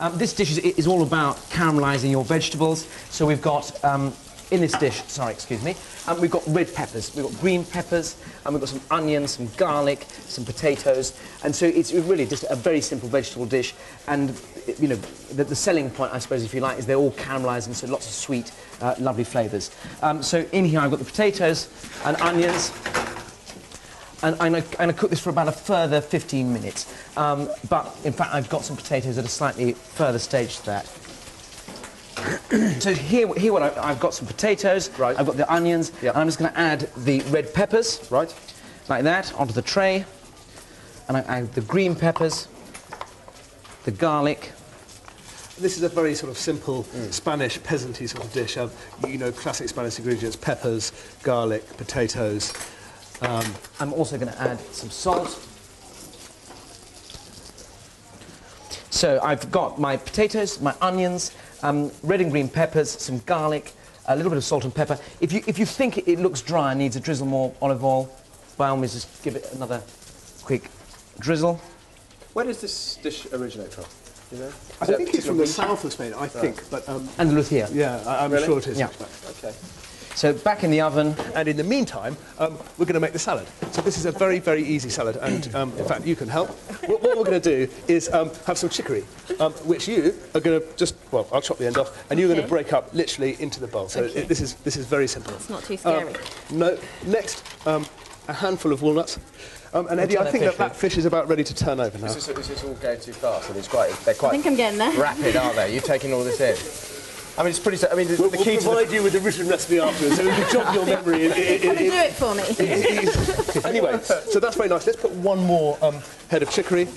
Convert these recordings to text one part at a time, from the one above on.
Um, this dish is, is all about caramelising your vegetables. So we've got um, in this dish, sorry, excuse me, um, we've got red peppers, we've got green peppers, and we've got some onions, some garlic, some potatoes, and so it's really just a very simple vegetable dish. And you know, the, the selling point, I suppose, if you like, is they're all caramelising, so lots of sweet, uh, lovely flavours. Um, so in here, I've got the potatoes and onions and I'm going to cook this for about a further 15 minutes. Um, but in fact, I've got some potatoes at a slightly further stage to that. so here, here what I, have got some potatoes. Right. I've got the onions. Yep. And I'm just going to add the red peppers. Right. Like that onto the tray. And I add the green peppers, the garlic. This is a very sort of simple Spanish peasanty sort of dish. Um, you know, classic Spanish ingredients: peppers, garlic, potatoes. Um, I'm also going to add some salt. So I've got my potatoes, my onions, um, red and green peppers, some garlic, a little bit of salt and pepper. If you, if you think it looks dry and needs a drizzle more olive oil, by all means just give it another quick drizzle. Where does this dish originate from? You know? I think it's from the south of Spain. I think, but um, Andalusia. yeah, I, I'm Really? sure it is. Yeah. Okay. So back in the oven. And in the meantime, um, we're going to make the salad. So this is a very, very easy salad, and um, in fact, you can help. What, what we're going to do is um, have some chicory, um, which you are going to just well, I'll chop the end off, and you're going to break up literally into the bowl. So Okay. it, this is this is very simple. It's not too Um, scary. no. Next, um, a handful of walnuts. Um, and Eddie, I think that that fish is about ready to turn over now. Is this, is this all going too fast? And it's quite, they're I quite think I'm getting there. rapid, aren't they? You've taken all this in. I mean, it's pretty. I mean, the, We'll, the we'll key to the provide you with the written recipe afterwards, so we can jog your memory. in- in- Come and in- do it for me. anyway, so that's very nice. Let's put one more um, head of chicory.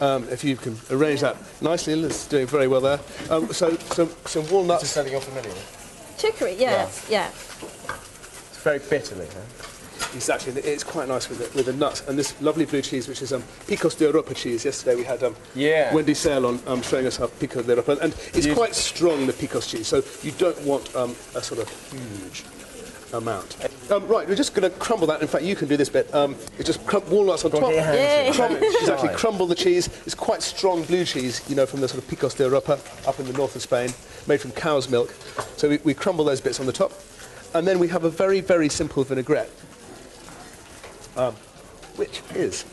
Um, if you can arrange that nicely, Liz doing very well there. Um, so some, some Is walnuts. this something you're familiar with? Chicory, yeah, yeah. It's very bitterly, huh? Exactly, it's quite nice with the, with the nuts and this lovely blue cheese, which is um, Picos de Europa cheese. Yesterday we had um, Yeah. Wendy Sale on um, showing us how Picos de Europa, and it's You- quite strong the Picos cheese, so you don't want um, a sort of huge amount. Um, right, we're just going to crumble that. In fact, you can do this bit. Um, it's just crum- walnuts on top. get your hands Crumble, exactly, crumble the cheese. It's quite strong blue cheese, you know, from the sort of Picos de Europa up in the north of Spain, made from cow's milk. So we, we crumble those bits on the top, and then we have a very, very simple vinaigrette, um, which is.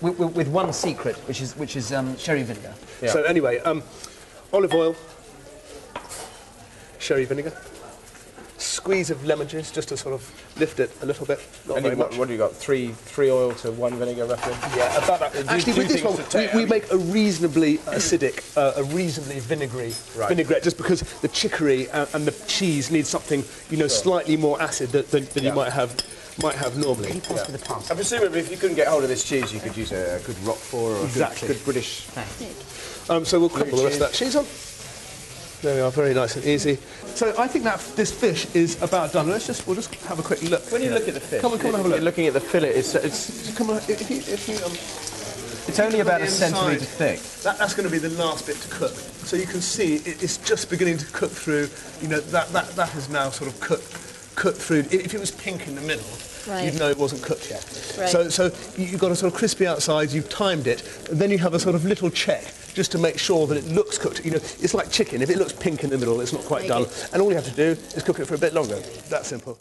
With, with, with one secret, which is, which is um, sherry vinegar. Yeah. So anyway, um, olive oil, sherry vinegar, squeeze of lemon juice just to sort of lift it a little bit. Not And very what, much. what do you got? Three, three oil to one vinegar, roughly. Yeah, about that. Do- Actually, with this one, we, we make a reasonably acidic, uh, a reasonably vinegary Right. vinaigrette, just because the chicory and, and the cheese need something, you know, slightly more acid than, than, than Yeah. you might have might have normally. Pass me the pass. I presume if you couldn't get hold of this cheese, you could use a, good Roquefort or a good, good British. Um, so we'll crumble the rest of cheese. that cheese on. There we are, very nice and easy. So I think that this fish is about done. Let's just we'll just have a quick look. When you look at the fish, Come on, come on, have a you're look. looking at the fillet. It's, it's, Come on, if you, if you, um, it's only about a centimetre thick. That, that's going to be the last bit to cook. So you can see it, it's just beginning to cook through. You know that that, that has now sort of cooked cooked through. If it was pink in the middle, Right. you'd know it wasn't cooked yet. Right. So so you- you've got a sort of crispy outside. You've timed it, and then you have a sort of little check just to make sure that it looks cooked. You know, it's like chicken. If it looks pink in the middle, it's not quite Make done. it- And all you have to do is cook it for a bit longer. That simple.